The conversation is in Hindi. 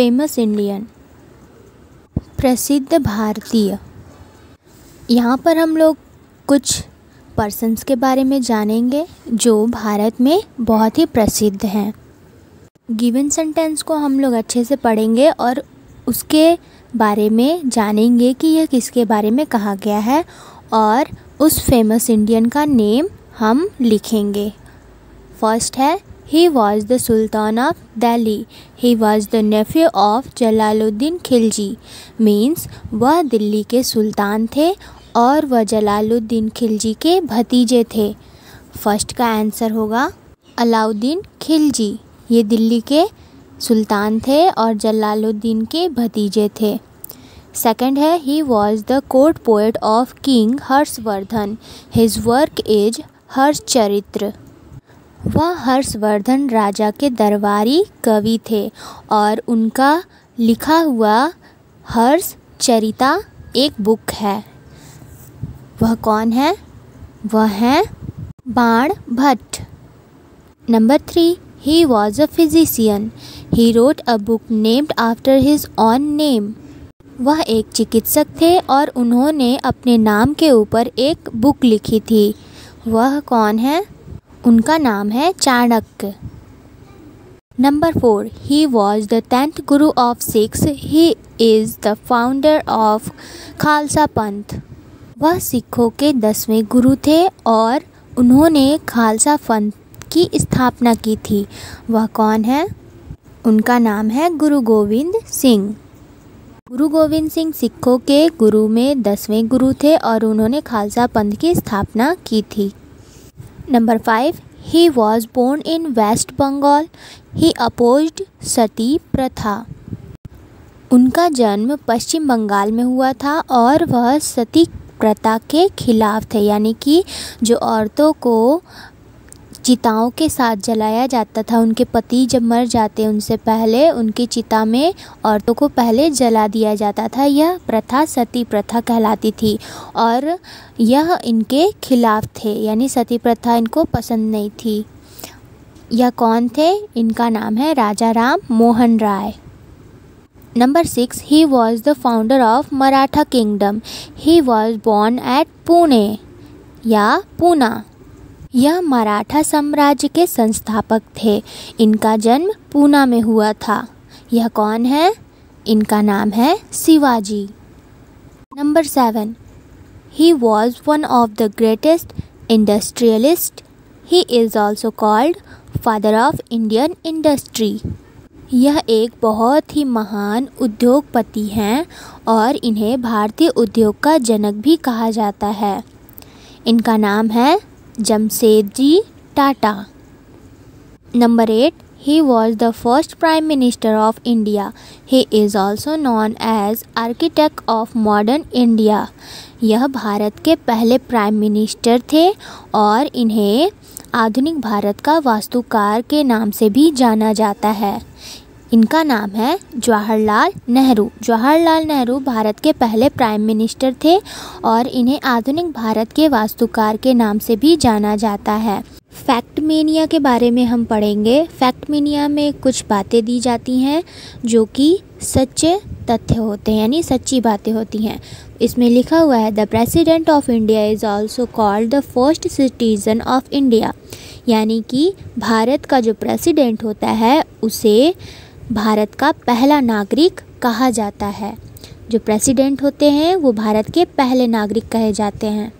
फ़ेमस इंडियन प्रसिद्ध भारतीय। यहाँ पर हम लोग कुछ पर्सन्स के बारे में जानेंगे जो भारत में बहुत ही प्रसिद्ध हैं। गिवन सेंटेंस को हम लोग अच्छे से पढ़ेंगे और उसके बारे में जानेंगे कि यह किसके बारे में कहा गया है और उस फ़ेमस इंडियन का नेम हम लिखेंगे। फ़र्स्ट है he was the sultan of Delhi he was the nephew of Jalaluddin Khilji means वह दिल्ली के सुल्तान थे और वह जलालुद्दीन खिलजी के भतीजे थे। फ़र्स्ट का आंसर होगा, अलाउद्दीन खिलजी। ये दिल्ली के सुल्तान थे और जलालुद्दीन के भतीजे थे। सेकंड है he was the court poet of king Harshavardhan his work is Harshacharita वह हर्षवर्धन राजा के दरबारी कवि थे और उनका लिखा हुआ हर्ष चरिता एक बुक है। वह कौन है? वह है Bana Bhatt. Number three he was a physician he wrote a book named after his own name वह एक चिकित्सक थे और उन्होंने अपने नाम के ऊपर एक बुक लिखी थी। वह कौन है? उनका नाम है Chanakya. Number four he was the tenth guru of Sikhs he is the founder of Khalsa Panth वह सिखों के दसवें गुरु थे और उन्होंने खालसा पंथ की स्थापना की थी। वह कौन है? उनका नाम है गुरु गोविंद सिंह। गुरु गोविंद सिंह सिखों के गुरु में दसवें गुरु थे और उन्होंने खालसा पंथ की स्थापना की थी। Number five he was born in West Bengal he oppose sati pratha उनका जन्म पश्चिम बंगाल में हुआ था और वह सती प्रथा के खिलाफ थे, यानी कि जो औरतों को चिताओं के साथ जलाया जाता था। उनके पति जब मर जाते, उनसे पहले उनकी चिता में औरतों को पहले जला दिया जाता था। यह प्रथा सती प्रथा कहलाती थी और यह इनके खिलाफ थे, यानी सती प्रथा इनको पसंद नहीं थी। यह कौन थे? इनका नाम है Raja Ram Mohan Roy. Number six he was the founder of Maratha kingdom he was born at Pune या पूना। यह मराठा साम्राज्य के संस्थापक थे। इनका जन्म पूना में हुआ था। यह कौन है? इनका नाम है Shivaji. Number seven he was one of the greatest industrialist he is also called father of Indian industry यह एक बहुत ही महान उद्योगपति हैं और इन्हें भारतीय उद्योग का जनक भी कहा जाता है। इनका नाम है Jamshedji Tata number eight he was the first prime minister of India he is also known as architect of modern India यह भारत के पहले प्राइम मिनिस्टर थे और इन्हें आधुनिक भारत का वास्तुकार के नाम से भी जाना जाता है। इनका नाम है जवाहरलाल नेहरू। जवाहरलाल नेहरू भारत के पहले प्राइम मिनिस्टर थे और इन्हें आधुनिक भारत के वास्तुकार के नाम से भी जाना जाता है। फैक्ट फैक्टमेनिया के बारे में हम पढ़ेंगे। फैक्ट फैक्टमेनिया में कुछ बातें दी जाती हैं जो कि सच्चे तथ्य होते हैं, यानी सच्ची बातें होती हैं। इसमें लिखा हुआ है, the president of India is also called the first citizen of India. यानी कि भारत का जो प्रेसिडेंट होता है, उसे भारत का पहला नागरिक कहा जाता है। जो प्रेसिडेंट होते हैं, वो भारत के पहले नागरिक कहे जाते हैं।